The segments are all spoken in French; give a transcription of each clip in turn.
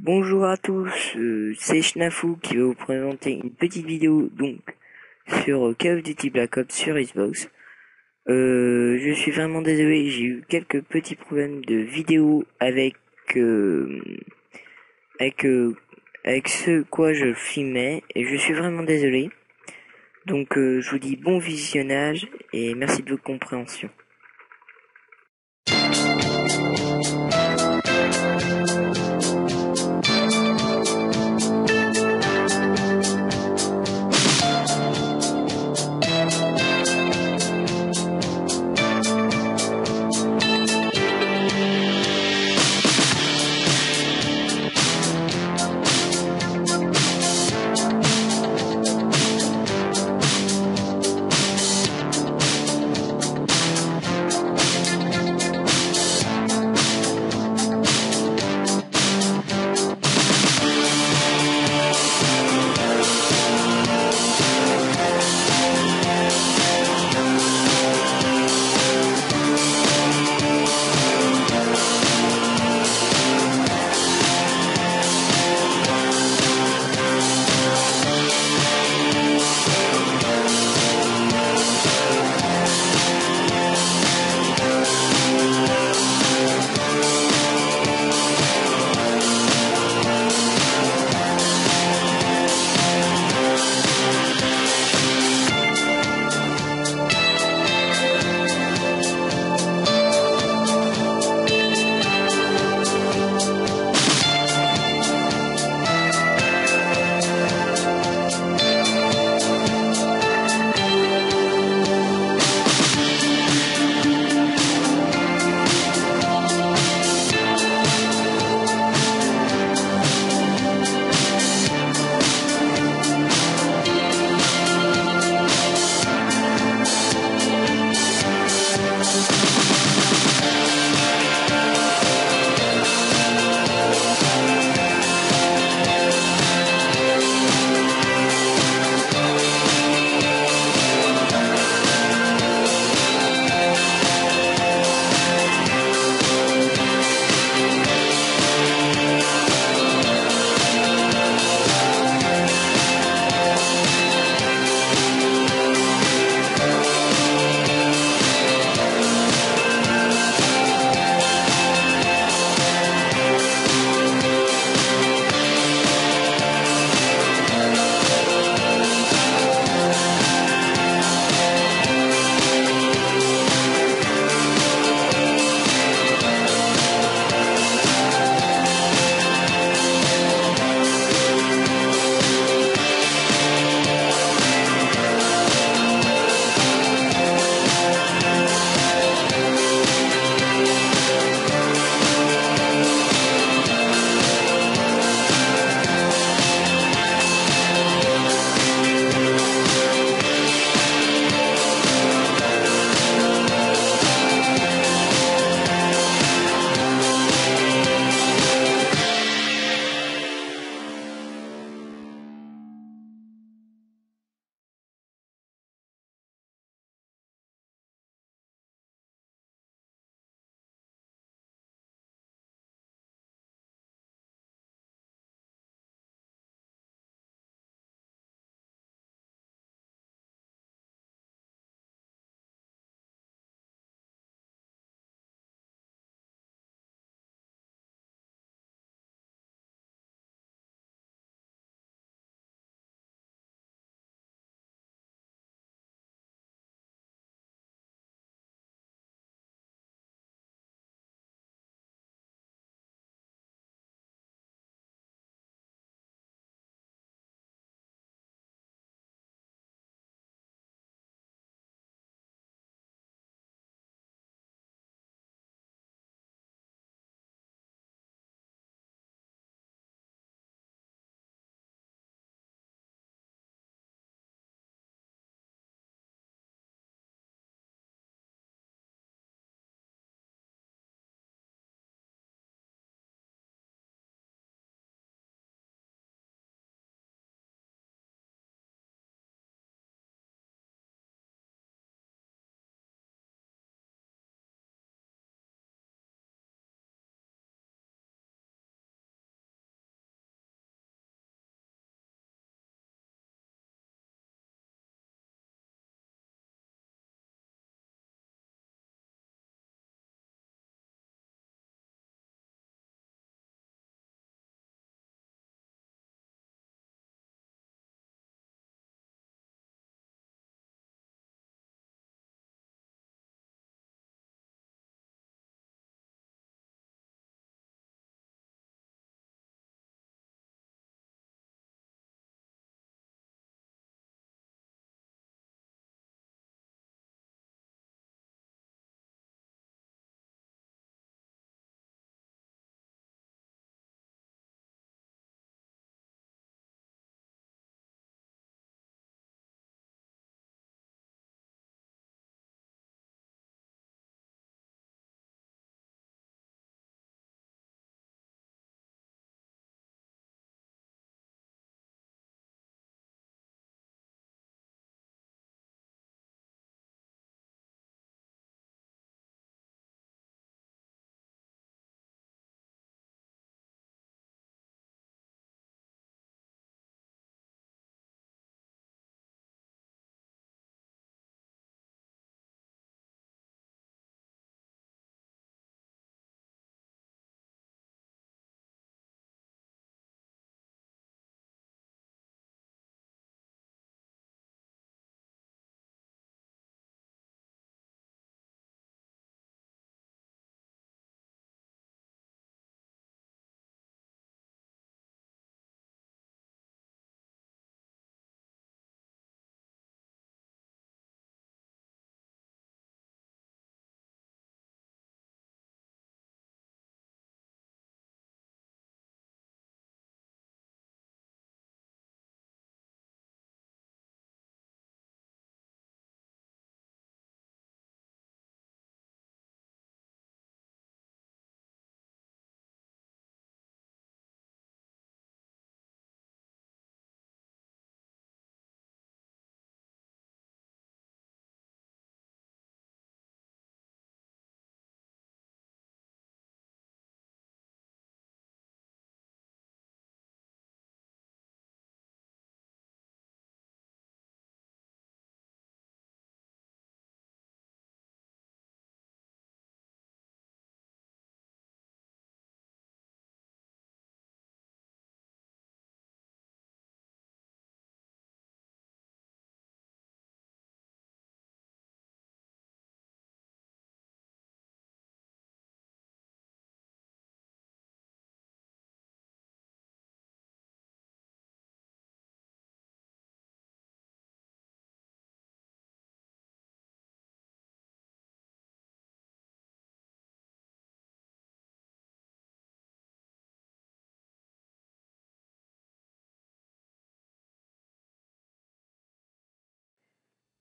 Bonjour à tous, euh, c'est Schnafou qui va vous présenter une petite vidéo donc sur Call of Duty Black Ops sur Xbox. Euh, je suis vraiment désolé, j'ai eu quelques petits problèmes de vidéo avec euh, avec euh, avec ce quoi je filmais et je suis vraiment désolé. Donc euh, je vous dis bon visionnage et merci de votre compréhension.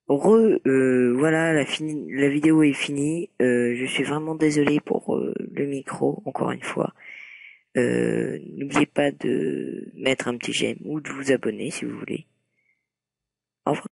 Re, euh, voilà, la, la vidéo est finie. Euh, je suis vraiment désolé pour euh, le micro, encore une fois. N'oubliez pas de mettre un petit j'aime ou de vous abonner si vous voulez. Au revoir.